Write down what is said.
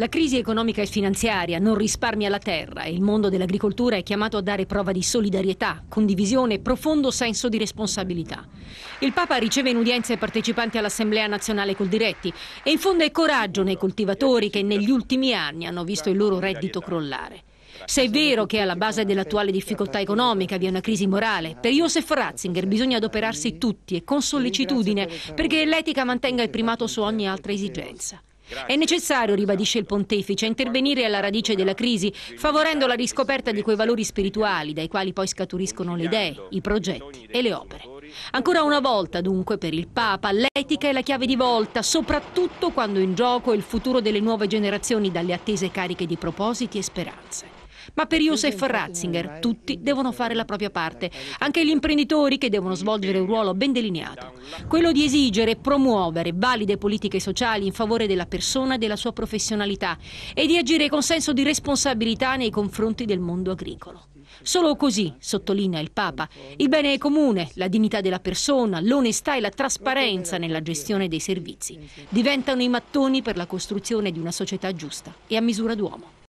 La crisi economica e finanziaria non risparmia la terra e il mondo dell'agricoltura è chiamato a dare prova di solidarietà, condivisione e profondo senso di responsabilità. Il Papa riceve in udienza i partecipanti all'Assemblea nazionale Coldiretti e infonde coraggio nei coltivatori che negli ultimi anni hanno visto il loro reddito crollare. Se è vero che alla base dell'attuale difficoltà economica vi è una crisi morale, per Josef Ratzinger bisogna adoperarsi tutti e con sollecitudine perché l'etica mantenga il primato su ogni altra esigenza. È necessario, ribadisce il pontefice, intervenire alla radice della crisi, favorendo la riscoperta di quei valori spirituali dai quali poi scaturiscono le idee, i progetti e le opere. Ancora una volta, dunque, per il Papa, l'etica è la chiave di volta, soprattutto quando in gioco è il futuro delle nuove generazioni dalle attese cariche di propositi e speranze. Ma per Josef Ratzinger tutti devono fare la propria parte, anche gli imprenditori che devono svolgere un ruolo ben delineato, quello di esigere e promuovere valide politiche sociali in favore della persona e della sua professionalità e di agire con senso di responsabilità nei confronti del mondo agricolo. Solo così, sottolinea il Papa, il bene comune, la dignità della persona, l'onestà e la trasparenza nella gestione dei servizi diventano i mattoni per la costruzione di una società giusta e a misura d'uomo.